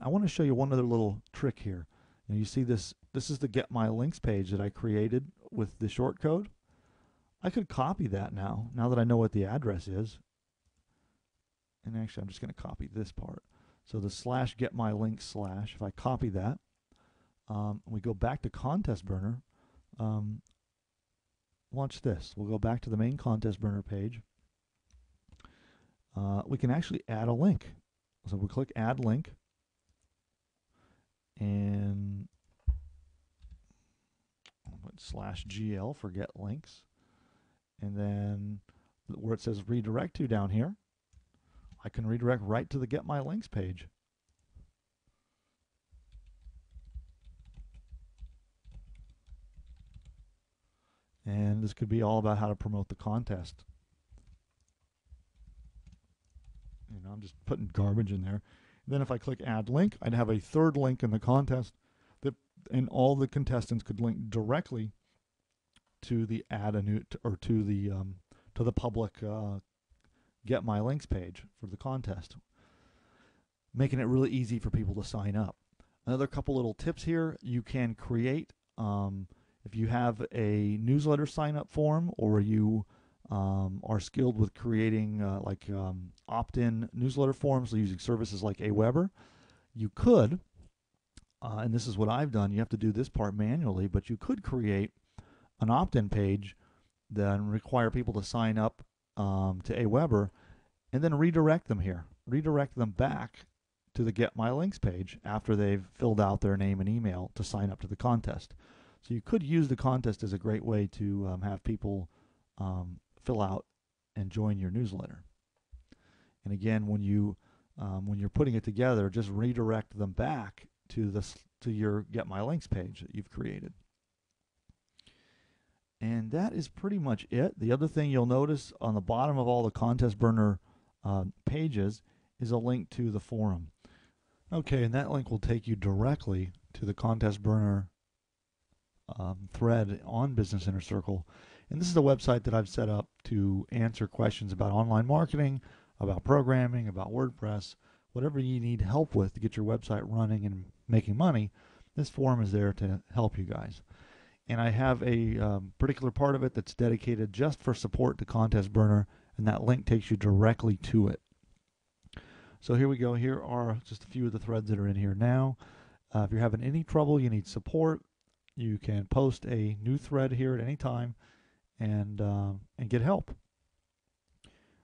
I want to show you one other little trick here. You see this, this is the Get My Links page that I created with the short code. I could copy that now, now that I know what the address is. And actually, I'm just going to copy this part. So the slash get my links slash, if I copy that, um, we go back to contest burner, um, watch this. We'll go back to the main contest burner page. Uh, we can actually add a link. So we click add link and slash GL for get links. And then where it says redirect to down here, I can redirect right to the get my links page. And this could be all about how to promote the contest. Know, I'm just putting garbage in there. Then if I click add link, I'd have a third link in the contest that and all the contestants could link directly to the add a new or to the um, to the public uh, get my links page for the contest, making it really easy for people to sign up. Another couple little tips here: you can create um, if you have a newsletter sign up form or you um, are skilled with creating uh, like um, opt-in newsletter forms using services like Aweber, you could, uh, and this is what I've done. You have to do this part manually, but you could create an opt-in page that require people to sign up um, to Aweber, and then redirect them here. Redirect them back to the Get My Links page after they've filled out their name and email to sign up to the contest. So you could use the contest as a great way to um, have people um, fill out and join your newsletter. And again, when you um, when you're putting it together, just redirect them back to this to your Get My Links page that you've created. And that is pretty much it. The other thing you'll notice on the bottom of all the contest burner uh, pages is a link to the forum. Okay, and that link will take you directly to the contest burner um, thread on Business Inner Circle. And this is a website that I've set up to answer questions about online marketing, about programming, about WordPress, whatever you need help with to get your website running and making money. This forum is there to help you guys. And I have a um, particular part of it that's dedicated just for support to Contest Burner, and that link takes you directly to it. So here we go. Here are just a few of the threads that are in here now. Uh, if you're having any trouble, you need support, you can post a new thread here at any time and uh, and get help.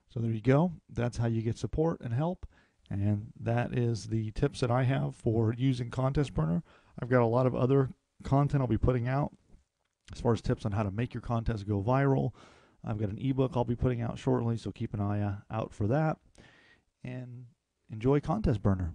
So there you go. That's how you get support and help. And that is the tips that I have for using Contest Burner. I've got a lot of other content I'll be putting out as far as tips on how to make your contest go viral. I've got an ebook I'll be putting out shortly, so keep an eye out for that. And enjoy Contest Burner.